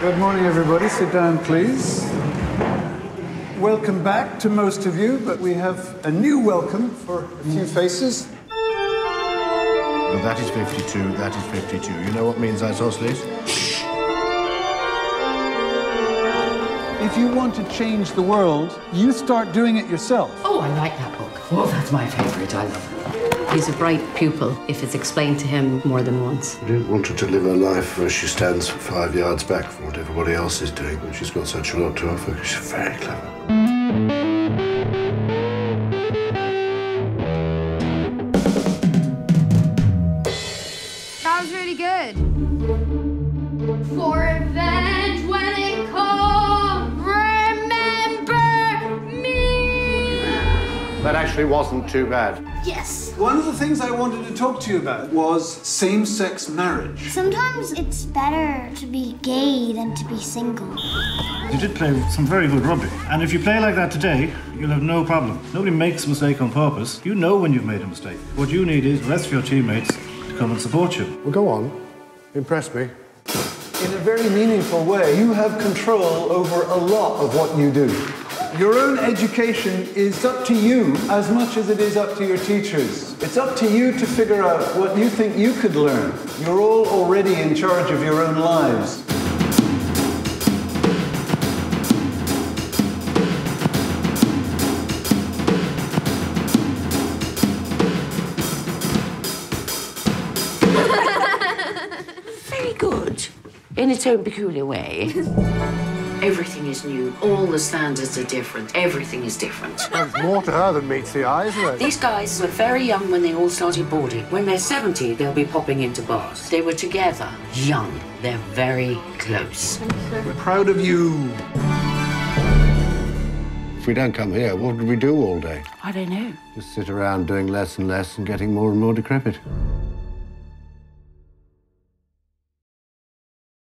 Good morning, everybody. Sit down, please. Welcome back to most of you, but we have a new welcome for a few faces. Well, that is 52, that is 52. You know what means isosceles? If you want to change the world, you start doing it yourself. Oh, I like that book. Oh, that's my favourite. I love it. He's a bright pupil if it's explained to him more than once. I didn't want her to live her life where she stands five yards back from what everybody else is doing, but she's got such a lot to offer because she's very clever. That was really good. For revenge when it comes, remember me. That actually wasn't too bad. Yes. One of the things I wanted to talk to you about was same sex marriage. Sometimes it's better to be gay than to be single. You did play some very good rugby. And if you play like that today, you'll have no problem. Nobody makes a mistake on purpose. You know when you've made a mistake. What you need is the rest of your teammates to come and support you. Well, go on. Impress me. In a very meaningful way, you have control over a lot of what you do. Your own education is up to you as much as it is up to your teachers. It's up to you to figure out what you think you could learn. You're all already in charge of your own lives. Very good. In its own peculiar way. Everything is new. All the standards are different. Everything is different. There's more to her than meets the eye, isn't there? These guys were very young when they all started boarding. When they're 70, they'll be popping into bars. They were together, young. They're very close. We're proud of you. If we don't come here, what would we do all day? I don't know. Just sit around doing less and less and getting more and more decrepit.